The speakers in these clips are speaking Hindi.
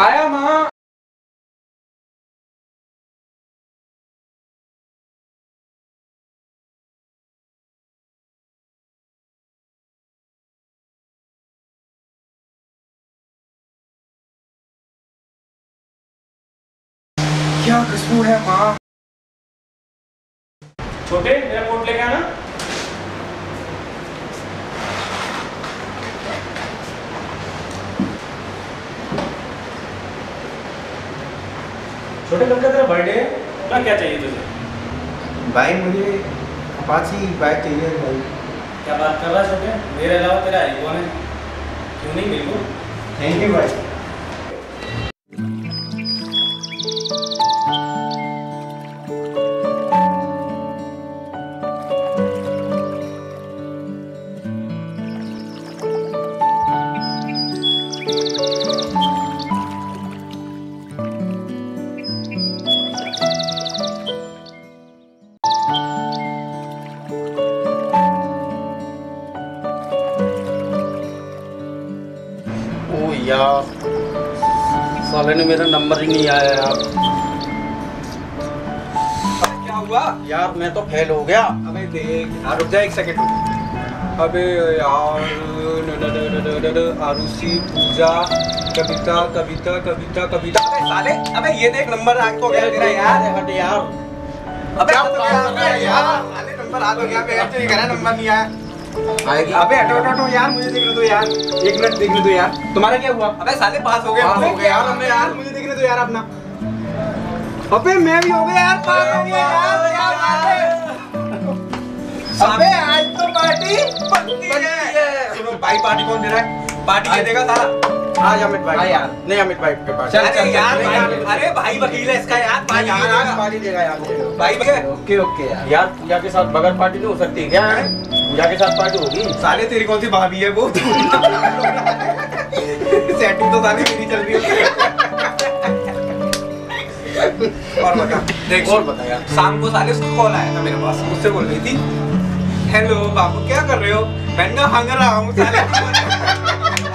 आया माँ क्या कसूर है माँ? छोटे मेरा कोट लेके आना। छोटे लोग का तेरा बर्थडे है? ना क्या चाहिए तुझे? भाई मुझे अपाची बाइक चाहिए भाई। क्या बात कर रहा है छोटे? मेरे अलावा तेरा आईफोन है। क्यों नहीं मेरे को थैंक यू भाई। साले मेरा नंबर ही नहीं आया यार। क्या हुआ? यार मैं तो फेल हो गया। अबे देख हाँ, रुक जा एक सेकंड अबे यार आरुषि पूजा कविता कविता कविता कविता। अबे साले अबे ये देख नंबर आ तो गया तेरा यार। हट यार। अबे यार? यार? साले नंबर आ तो गया बे तो ये कह रहा नंबर नहीं आया। आएगी। अबे हटो हटो हटो यार मुझे देखने दो यार। एक मिनट देखने दो यार। तुम्हारा क्या हुआ? अबे साले पास हो गए पास हो गए यार, हमने यार। मुझे देखने दो यार अपना। अबे मैं भी हो गया यार पास हो गया यार क्या बात है? अबे आज तो पार्टी पक्की है। सुनो भाई पार्टी कौन दे रहा है? पार्टी दे देगा साला। आज अमित भाई। हाँ यार। नहीं अमित भाई के पास। चल चल, यार अरे भाई वकील है इसका यार पार्टी यार। आज पार्टी देगा यार भाई ओके ओके यार। यार पूजा के साथ बगैर पार्टी नहीं हो सकती क्या है पूजा के साथ पार्टी होगी? साले तेरी कौन सी भाभी है वो? सेटिंग तो साली मेरी चल रही है। और बता देख। और बता यार। शाम को साले उसका कॉल आया था मेरे पास मुझसे बोल रही थी हेलो बाबू क्या कर रहे हो? मैंने कहा हंग रहा हूँ साले।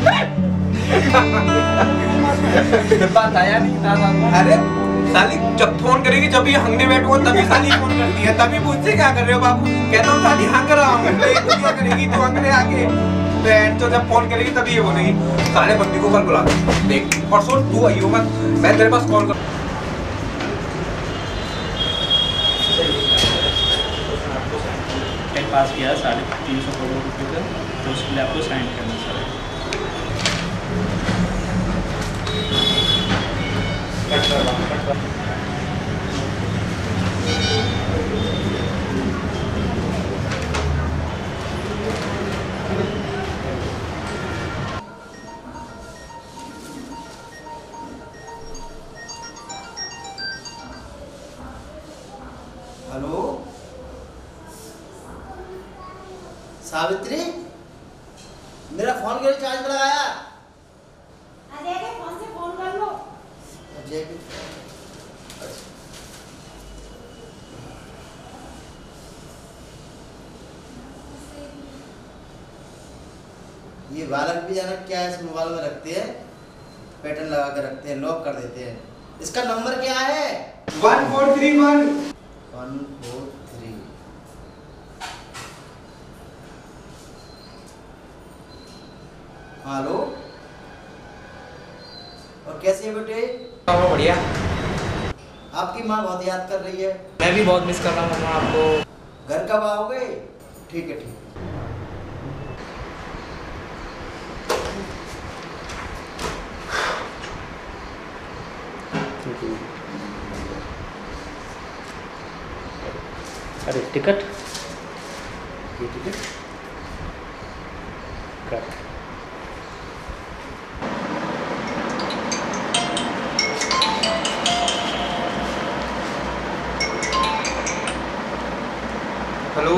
बात आया नहीं था अरे साली जब फ़ोन करेगी जब ये हंगने बैठो तभी साली फ़ोन करती है। तभी पूछते क्या कर रहे हो बाबू? कहता हूँ साली हंग रहा हूँ तो करेगी तो हंगने आके बहन तो जब फ़ोन करेगी तभी ये बोलेगी साले बंदी को कल बुला। देख और सुन तू आइयो मत मैं तेरे पास कॉल कर पास किया साढ़े तीन सौ करोड़ रुपए का तो उसके लिए आपको साइन करना सर हेलो सावित्री मेरा फ़ोन क्यों चार्ज में लगाया अजय के फ़ोन से फ़ोन कर लो अजय भी ये बालक भी जाना क्या है? इस मोबाइल में रखते हैं पैटर्न लगा के रखते हैं लॉक कर देते हैं। इसका नंबर क्या है? One four three one one four three hello और कैसे है बेटे? बढ़िया। आपकी माँ बहुत याद कर रही है। मैं भी बहुत मिस कर रहा हूँ आपको। घर कब आओगे? ठीक है ठीक है। टिकट ये टिकट कट हेलो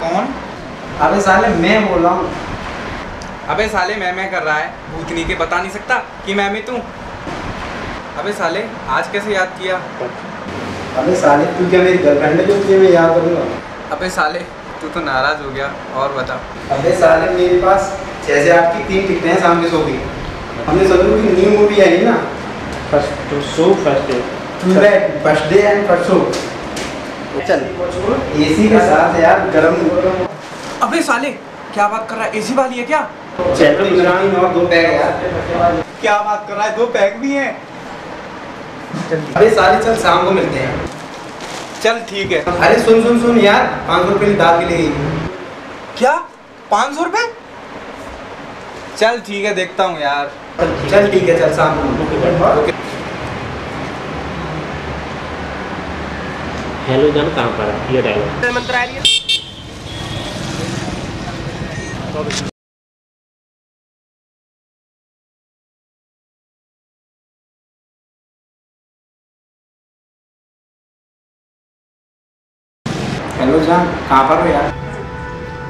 कौन? अबे साले मैं बोल रहा हूँ। अबे साले मैं मैं कर रहा है। भूतनी के बता नहीं सकता कि मैं मैं तू? अबे साले आज कैसे याद किया? अबे साले तू क्या मेरी गर्लफ्रेंड है जो तुझे मैं याद करूँगा? अबे साले तू तो नाराज़ हो गया और बता। अबे साले मेरे पास छः से आठ की तीन टिकटें हैं शाम के शो की हमने सोचा कि न्यू मूवी आई ना। First show first day first day and first show चल। एसी के साथ यार गरम। अबे साले क्या बात कर रहा है? एसी वाली है क्या? चैनल गुजरानी और दो बैग यार। क्या बात कर रहा है? दो पैक भी हैं। अबे साले चल शाम को मिलते हैं। चल ठीक है। अरे सुन सुन सुन यार पाँच सौ रुपये की दाल के लिए क्या? पाँच सौ रुपये? चल ठीक है देखता हूँ यार। चल ठीक है चल शाम को। हेलो जान कहाँ पर है? ये डायलॉग। हेलो जान कहाँ पर हो यार?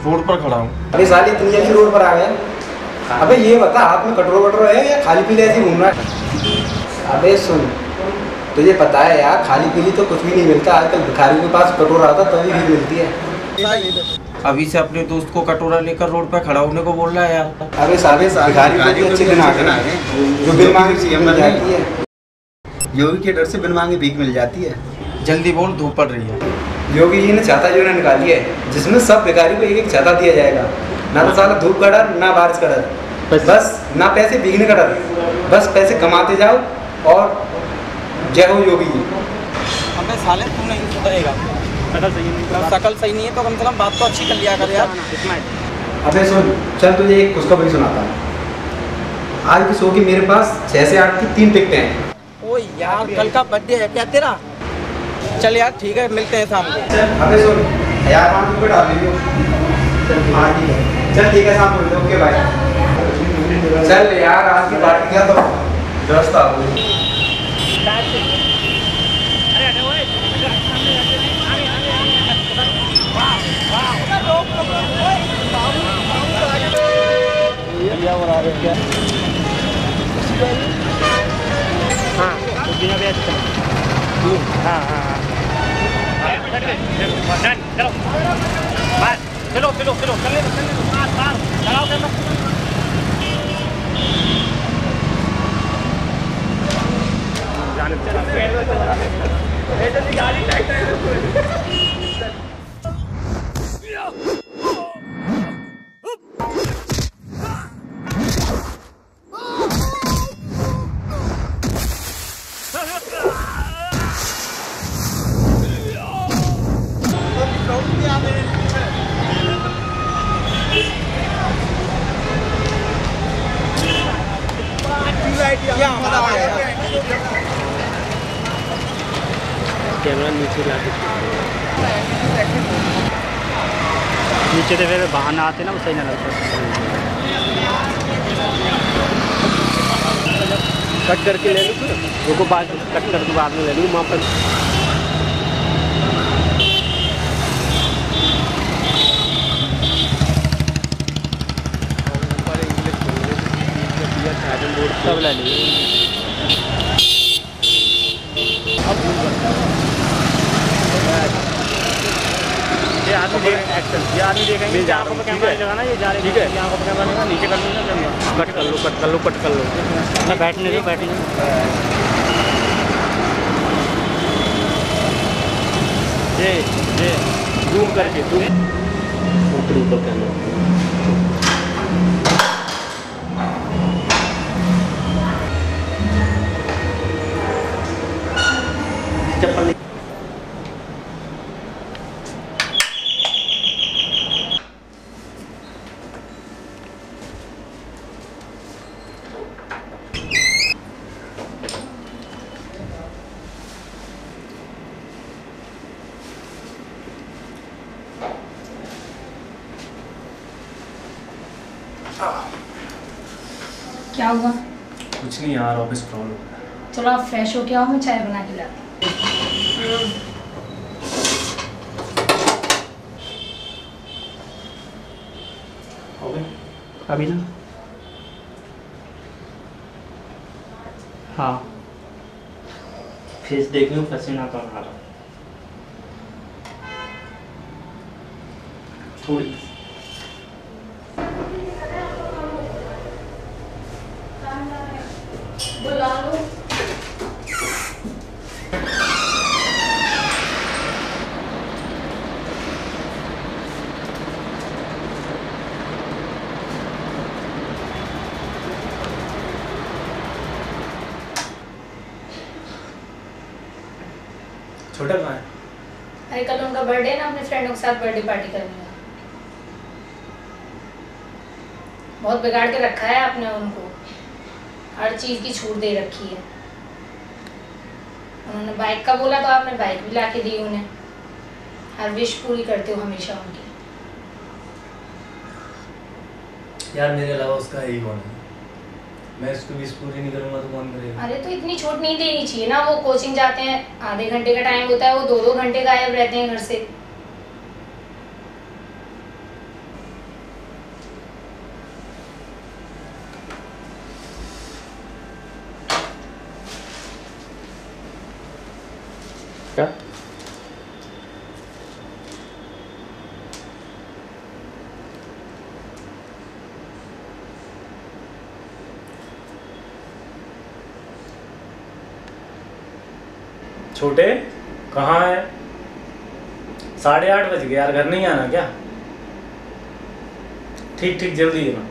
रोड पर खड़ा हूँ। अरे साली इतनी जल्दी रोड पर आ गए अबे ये बता हाथ में कटोरो वटोरो है या खाली पीली ऐसे ही घूम रहा है? अबे सुन तुझे पता है यार खाली पीली तो कुछ भी नहीं मिलता। आजकल भिखारी के पास कटोरा आता तभी भी मिलती है। अभी से अपने दोस्त को कटोरा लेकर रोड पर खड़ा होने को बोल रहा है यार। अबे साले भिखारी को भी अच्छे दिन आ गए जो बिन मांगे सीएम मिल जाती है। योगी के डर से बिन मांगे भीख मिल जाती है। जल्दी बोल धूप पड़ रही है। योगी जी ने छाता जो है निकाली है जिसमें सब भिखारी को एक एक छाता दिया जाएगा। ना तो साला धूप का डर ना बारिश का डर। बस। ना पैसे भीगने का डर। बस पैसे कमाते जाओ और जय हो योगी जी। अबे साले तू नहीं सुधरेगा। शकल सही नहीं। है तो कम से कम बात तो अच्छी कर लिया कर यार। अबे सुन चल तुझे एक खुशखबरी सुनाता हूँ। आज की शो की मेरे पास छः से आठ की तीन टिकटें हैं। ओ यार कल का बर्थडे है क्या तेरा? चल यार ठीक है मिलते हैं शाम को। अबे सुन यार पाँच रुपये डाल दीजिए हाँ ठीक है चल ठीक है शाम को मिलते ओके बाय चल यार आज की पार्टी का तो। व्यवस्था हो। चलो चलो चलो चल ले चल ले कैमरा नीचे ला नीचे तो फिर बहाना आते ना वो सही ना लगता कट करके ले लूँ फिर। रुको बाद कट करके बाद में ले लूँ वहाँ पर सब ले लीजिए ये आदमी चल ये आदमी देखेंगे हूँ, कैमरा? लगाना ये जा रहे ठीक है? ये आँखों पे कैमरा लगा नीचे कर लूँगा कट कर लो कट कर लो कट कर लो मैं बैठने दो बैठने ये ये जूम करके जूम ऊपर ऊपर कैमरा चप्पल नहीं क्या हुआ कुछ नहीं यार ऑफ़िस आप फ्रेश हो के आओ मैं चाय बना के लाती हूँ। हो अभी ना? हाँ। फेस देख लूँ पसीना तो आ रहा थोड़ी छोटा कहाँ है? अरे कल उनका बर्थडे है ना अपने फ्रेंडों के साथ बर्थडे पार्टी करनी है बहुत बिगाड़ के रखा है आपने उनको। हर चीज़ की छूट दे रखी है। उन्होंने बाइक का बोला तो आपने बाइक भी ला के दी उन्हें। हर विश पूरी करते हो हमेशा उनकी। यार मेरे अलावा उसका है ही कौन है? मैं इसको भी पूरी नहीं करूँगा तो कौन करेगा? अरे तो इतनी छूट नहीं देनी चाहिए ना, वो कोचिंग जाते हैं, आधे घंटे का टाइम होता है, वो दो दो घंटे गायब रहते हैं घर से। छोटे, कहाँ है? साढ़े आठ बज गए यार, घर नहीं आना क्या? ठीक ठीक, जल्दी आना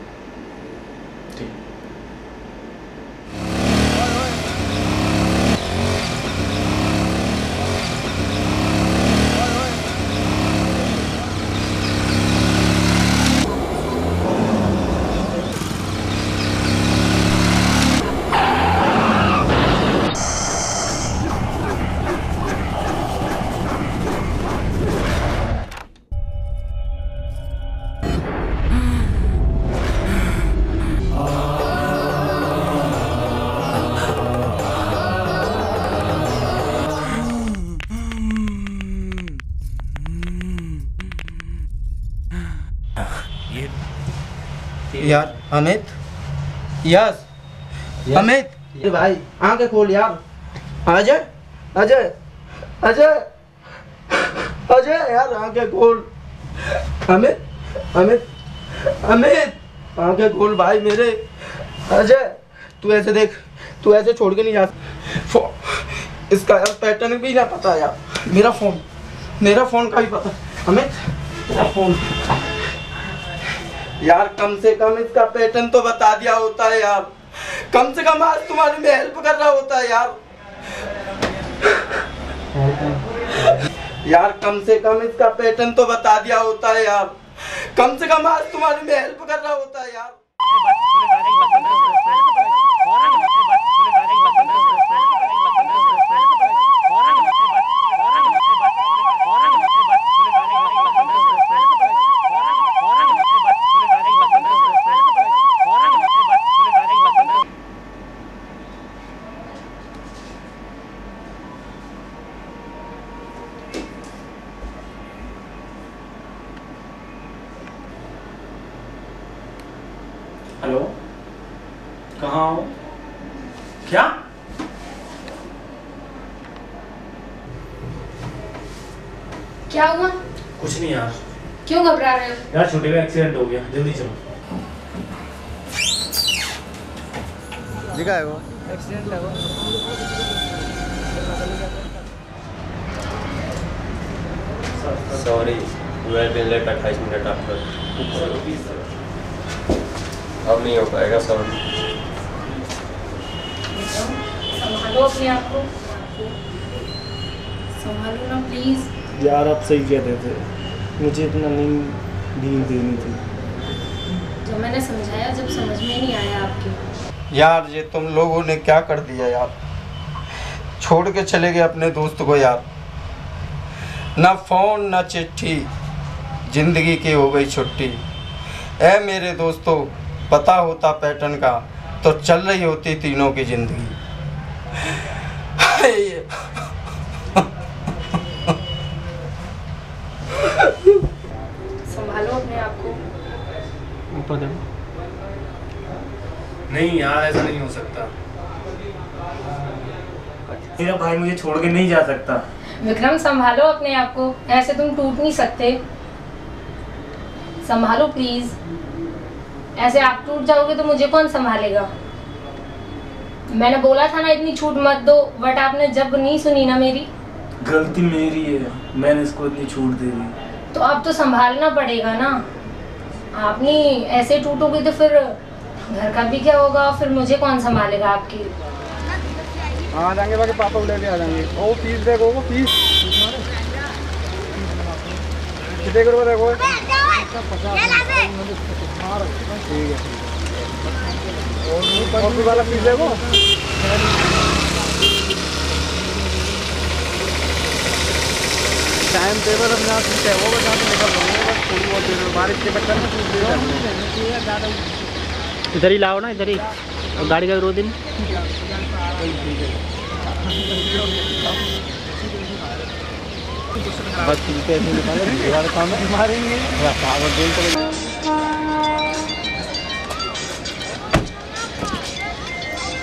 अमित? यस। अमित? भाई आँखें खोल यार। अजय? अजय अजय अजय यार आँखें खोल। अमित अमित अमित आँखें खोल भाई मेरे। अजय तू ऐसे देख तू ऐसे छोड़ के नहीं जा इसका यार पैटर्न भी ना पता यार। मेरा फ़ोन मेरा फ़ोन का भी पता। अमित तेरा फ़ोन यार, कम से कम इसका पैटर्न तो बता दिया होता है यार। कम से कम आज तुम्हारे में हेल्प कर रहा होता है यार। यार, कम से कम इसका पैटर्न तो बता दिया होता है यार। कम से कम आज तुम्हारे में हेल्प कर रहा होता है यार। हेलो। कहाँ हो? क्या? क्या हुआ? कुछ नहीं यार। क्यों घबरा रहे हो? यार छोटे का एक्सीडेंट हो गया। जल्दी चलो। दिखा है वो। एक्सीडेंट है वो sorry you have been late 28 minute after अब नहीं हो पाएगा सॉरी संभालो अपने आप को। संभालो ना प्लीज़ यार आप सही कह रहे थे। मुझे इतना नींद नींद देनी थी। जब मैंने समझाया जब समझ में नहीं आया आपके। यार ये तुम लोगों ने क्या कर दिया यार? छोड़ के चले गए अपने दोस्त को यार। ना फ़ोन ना चिट्ठी। ज़िंदगी की हो गई छुट्टी। ए मेरे दोस्तों पता होता पैटर्न का तो चल रही होती तीनों की ज़िंदगी। संभालो अपने आप को। नहीं यार ऐसा नहीं हो सकता। मेरा भाई मुझे छोड़ के नहीं जा सकता। विक्रम संभालो अपने आप को। ऐसे तुम टूट नहीं सकते। संभालो प्लीज़ ऐसे आप टूट जाओगे तो मुझे कौन संभालेगा? मैंने बोला था ना इतनी छूट मत दो बट आपने जब नहीं सुनी ना मेरी। गलती मेरी है। मैंने इसको इतनी छूट दे दी। तो अब तो संभालना पड़ेगा ना। आप नहीं ऐसे टूटोगे तो फिर घर का भी क्या होगा? फिर मुझे कौन संभालेगा आपकी? हाँ आ जाएँगे बाकी पापा के आ जाएँगे। ओ फ़ीस देखो वो फ़ीस कितने वाला फ़ीस टाइम टेबल अपना ठीक है वो बता निकल रहे बस थोड़ी बहुत देर में बारिश के बच्चा इधर ही लाओ ना, इधर ही। और गाड़ी का विरोध नहीं बस ऐसे निकालो। मारेंगे।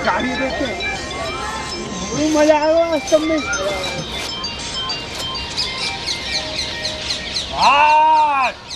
गाड़ी देख। मज़ा आएगा वास्तव में। आठ।